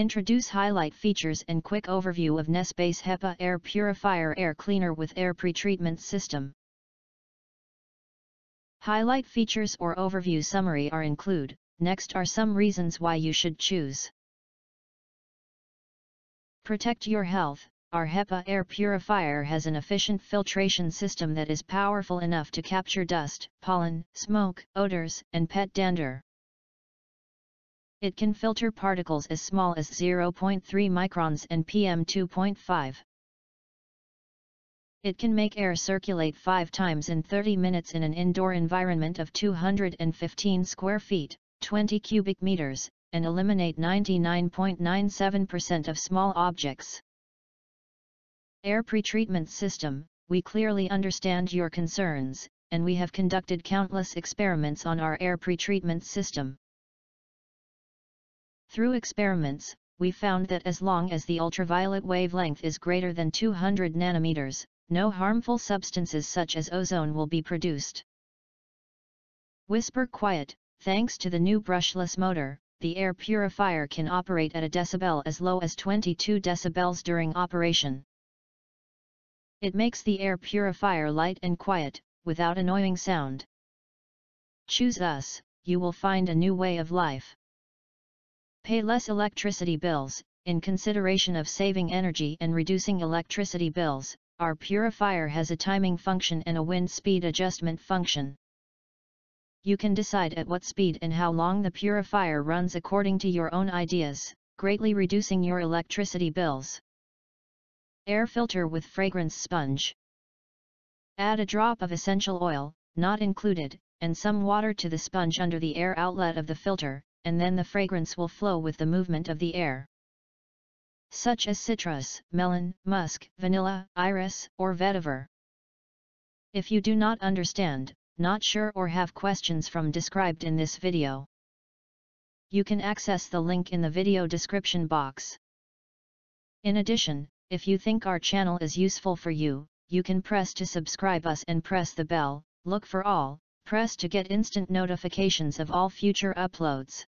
Introduce highlight features and quick overview of Nessbase HEPA Air Purifier Air Cleaner with Air Pretreatment System. Highlight features or overview summary are include, next are some reasons why you should choose. Protect your health, our HEPA air purifier has an efficient filtration system that is powerful enough to capture dust, pollen, smoke, odors, and pet dander. It can filter particles as small as 0.3 microns and PM2.5. It can make air circulate 5 times in 30 minutes in an indoor environment of 215 square feet, 20 cubic meters, and eliminate 99.97% of small objects. Air Pretreatment System, we clearly understand your concerns, and we have conducted countless experiments on our air pretreatment system. Through experiments, we found that as long as the ultraviolet wavelength is greater than 200 nanometers, no harmful substances such as ozone will be produced. Whisper quiet, thanks to the new brushless motor, the air purifier can operate at a decibel as low as 22 decibels during operation. It makes the air purifier light and quiet, without annoying sound. Choose us, you will find a new way of life. Pay less electricity bills, in consideration of saving energy and reducing electricity bills, our purifier has a timing function and a wind speed adjustment function. You can decide at what speed and how long the purifier runs according to your own ideas, greatly reducing your electricity bills. Air filter with fragrance sponge. Add a drop of essential oil, not included, and some water to the sponge under the air outlet of the filter, and then the fragrance will flow with the movement of the air. Such as citrus, melon, musk, vanilla, iris, or vetiver. If you do not understand, not sure or have questions from described in this video, you can access the link in the video description box. In addition, if you think our channel is useful for you, you can press to subscribe us and press the bell, look for all, press to get instant notifications of all future uploads.